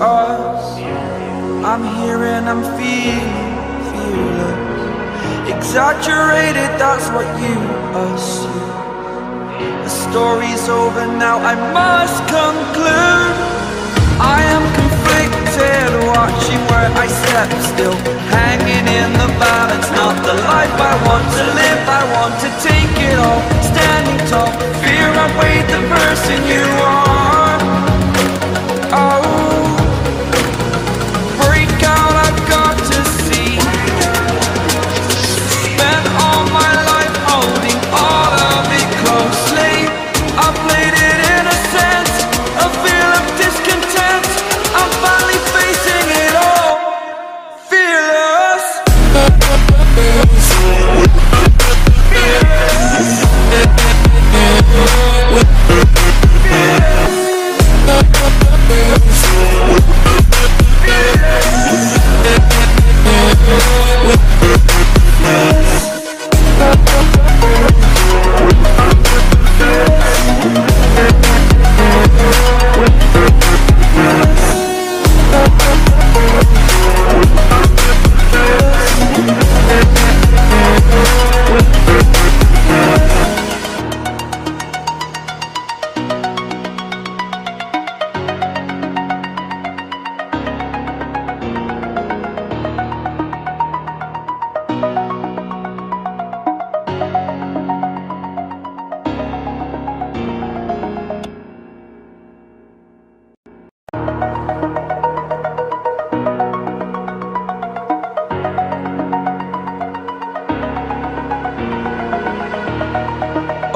us. I'm here and I'm feeling fearless. Exaggerated, that's what you assume. The story's over now, I must conclude.